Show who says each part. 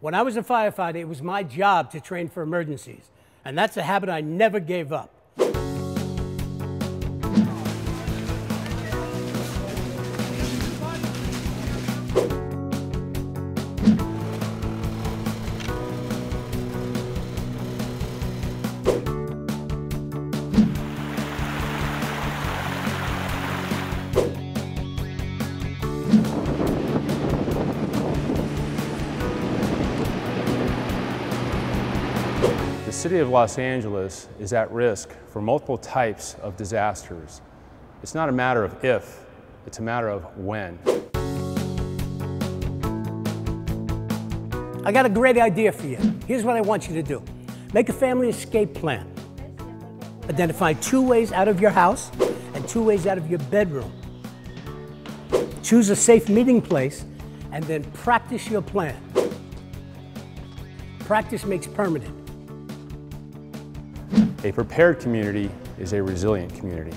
Speaker 1: When I was a firefighter, it was my job to train for emergencies, and that's a habit I never gave up.
Speaker 2: The City of Los Angeles is at risk for multiple types of disasters. It's not a matter of if, it's a matter of when.
Speaker 1: I got a great idea for you. Here's what I want you to do make a family escape plan. Identify two ways out of your house and two ways out of your bedroom. Choose a safe meeting place and then practice your plan. Practice makes permanent.
Speaker 2: A prepared community is a resilient community.